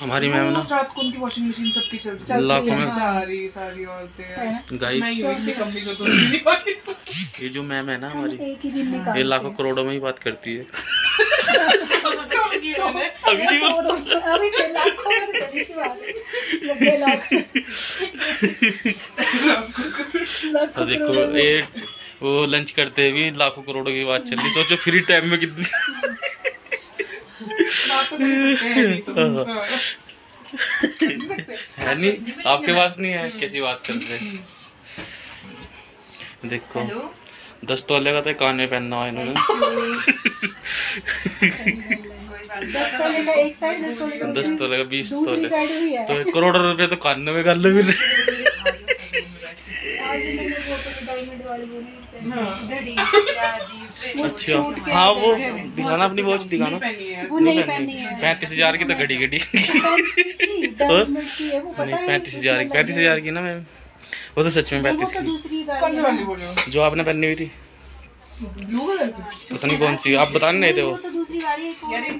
हमारी मैम ना रात को उनकी वॉशिंग मशीन सबकी चल रही है। लाखों में। सारी सारी औरतें। गाइस मैं यूँ इतनी कमली जो पाती। ये जो मैम है ना हमारी एक ही दिन निकाल ये लाखों करोड़ों में ही बात करती है। लाख तो देखो ये वो लंच करते हुए भी लाखों करोड़ों की बात चल रही सोचो फ्री टाइम में कितनी तो हैं नहीं? हाँ। कर हैं। है नहीं आपके पास नहीं है? कैसी बात करते हैं देखो। दस तोले का तो कान में पहनना हुआ इन्होंने। दस तोले का एक साइड दस तोले का दस दूसरी- तोले का बीस तोले साइड भी है। तो करोड़ों रुपए तो कान में कर लो फिर आज मैंने वो तो डायमंड वाली वो नहीं हाँ। पहनी अच्छा। हाँ वो दिखाना अपनी वॉच दिखाना। वो नहीं पहनी है। पैंतीस हज़ार की तो घड़ी घड़ी पैंतीस है। है हज़ार की पैंतीस हज़ार की ना मैम वो तो सच में पैंतीस तो की। हो। जो आपने पहनी हुई थी। पता नहीं कौन सी आप बता नहीं थे वो। तो दूसरी गाड़ी है है है।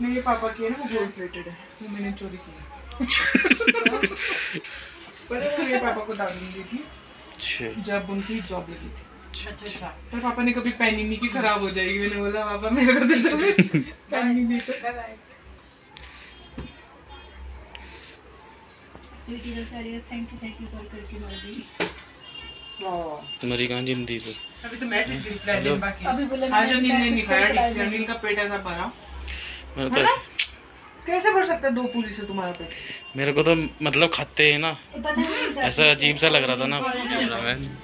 मेरे पापा की है ना वो गोल्ड प्लेटेड है। वो मैंने चोरी की मेरे पापा को दादी दी थी। अच्छा जब उनकी जॉब लगी थी। पर पापा ने कभी पहनी नहीं कि खराब हो जाएगी। मैंने बोला पापा मेरे को तो स्वीटी बेचारी thank you thank you call करके तुम्हारी कहाँ अभी तो मैसेज की रिप्लाई देने बाकी। अभी बोले आज अनिल ने message नहीं खाया ठीक से डाल अनिल का पेट ऐसा भरा। तो कैसे भर सकता है दो पूरी से तुम्हारा पेट? मेरे को तो मतलब खाते है ना। ऐसा अजीब सा लग रहा था ना। कैमरामैन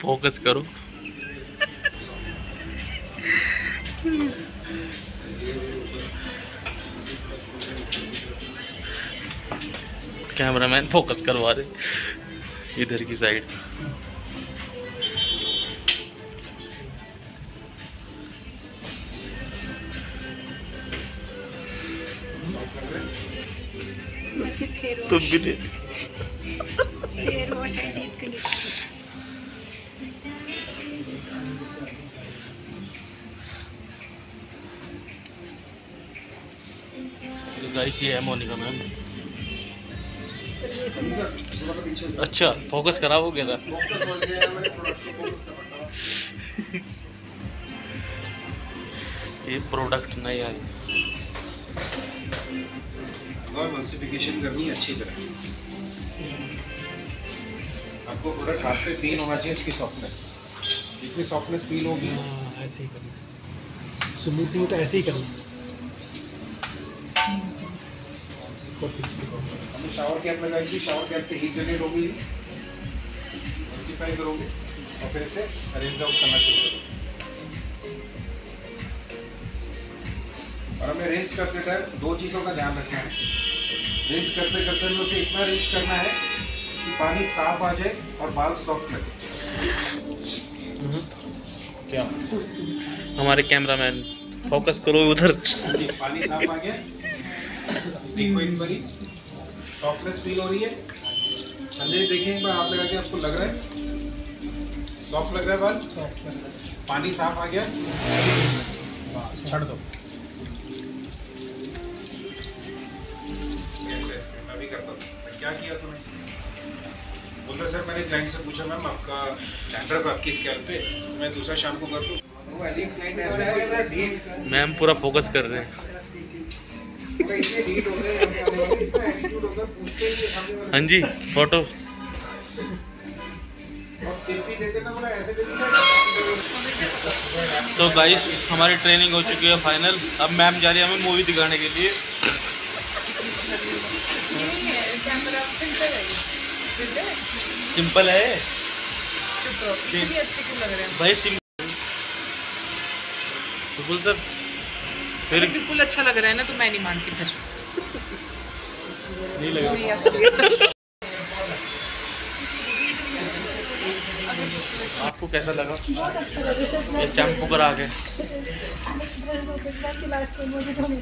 फोकस करो। कैमरामैन फोकस करवा रहे। इधर की साइड तुम भी तो गाइस ये है मोनिका मैम। अच्छा फोकस खराब हो गया था ये प्रोडक्ट नहीं आई। और करनी है अच्छी तरह आपको प्रोडक्ट हाथ पे फील होना चाहिए इसकी सॉफ्टनेस जितनी सॉफ्टनेस फील होगी। हाँ, ऐसे ही करना है। स्मूथनिंग तो ऐसे ही करना है। हमने शावर कैप लगाई थी शावर कैप से हीट जनरेट होगी। मल्सीफाई करोगे और फिर इसे अरेंज आउट करना शुरू करोगे। और हमें रेंज करते टाइम दो चीज़ों का ध्यान रखना है। रेंज करते करते हमें उसे इतना रेंज करना है कि पानी साफ़ आ जाए और बाल सॉफ्ट लगे। क्या? हमारे कैमरामैन फोकस करो उधर। पानी साफ़ आ गया। देखो एक बारी सॉफ्टनेस फील हो रही है। संजय देखिए एक बार आप लगा के आपको लग रहा है। सॉफ्ट लग रहा है बाल? पानी साफ़ आ गया। छड़ दो। भी करता मैं क्या किया तूने बोल रहे सर मैंने क्लाइंट से पूछा मैम आपका डैंड्रफ आपकी स्कैल्प पे तो मैं दूसरा शाम को कर दूँ? है मैम पूरा फोकस कर रहे हैं। हो जी फ़ोटो और सेल्फी देते ना बोला ऐसे देते तो गाइस हमारी ट्रेनिंग हो चुकी है फाइनल अब मैम जा रही है हमें मूवी दिखाने के लिए। सिंपल है। भाई सिंपल बिल्कुल सर। फिर बिल्कुल अच्छा लग रहा है ना तो मैं नहीं मानती फिर। नहीं लगा आपको कैसा लगा? अच्छा लगा ये शैम्पू करा के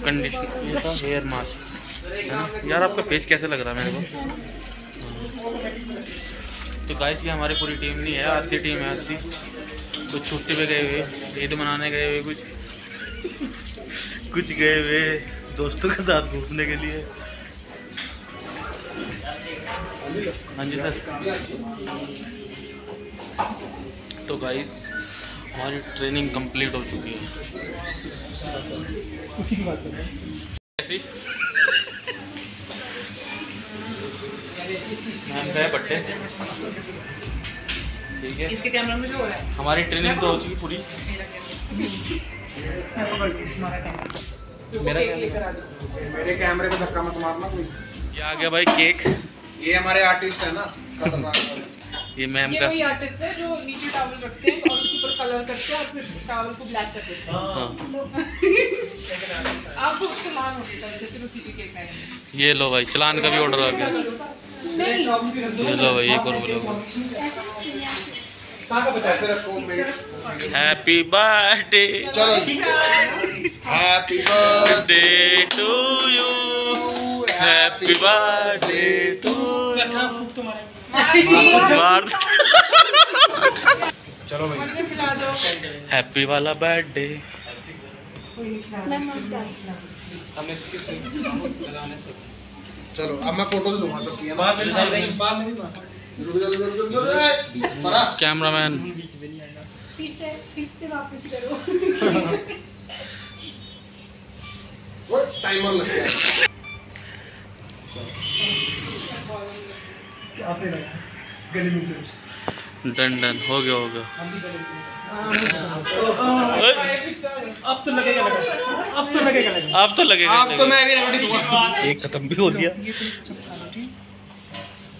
कंडीशनर। ये था हेयर मास्क। यार आपका फेस कैसे लग रहा है मेरे को? तो गाइस ये हमारी पूरी टीम नहीं है आधी टीम है आधी कुछ छुट्टी पे गए हुए, ईद मनाने गए हुए, कुछ। कुछ गए हुए दोस्तों के साथ घूमने के लिए। हाँ जी सर तो गाइस हमारी ट्रेनिंग कंप्लीट हो चुकी है। मैम है बट्टे ठीक है। इसके कैमरा में जो हो रहा है? हमारी ट्रेनिंग तो हो चुकी पूरी। मेरा मेरे कैमरे पे धक्का मत मारना कोई। ये आ गया भाई केक ये हमारे आर्टिस्ट है ना ये मैम का। वही आर्टिस्ट है जो नीचे टॉवल रखते हैं और उसके ऊपर कलर करते हैं और फिर टॉवल को ब्लैक कर देते हैं। हाँ आपको चलान से फिर उसी केक आएँगे ये लो भाई चलान का भी ऑर्डर आ गया। ये लो भाई एक और बोलो। हैप्पी बर्थडे चलो happy birthday to you happy birthday to तो चलो भाई मुझे खिला दो हैप्पी वाला बर्थडे चलो अब मैं फ़ोटोज़ लूँगा सबकी है कैमरामैन फिर से फिर से वापस करो वो टाइमर लग गया आपने लगा गले में तो। डन डन हो गया। हो गया अब तो लगेगा लगा अब तो लगेगा लगा अब तो लगेगा अब तो मैं भी रेडी दूँगा। एक खत्म भी हो गया। तो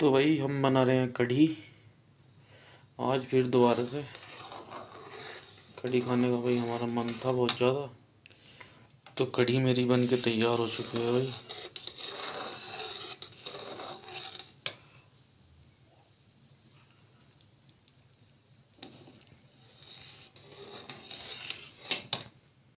तो भाई हम बना रहे हैं कढ़ी। आज फिर दोबारा से कढ़ी खाने का भाई हमारा मन था बहुत ज़्यादा। तो कढ़ी मेरी बन के तैयार हो चुकी है भाई।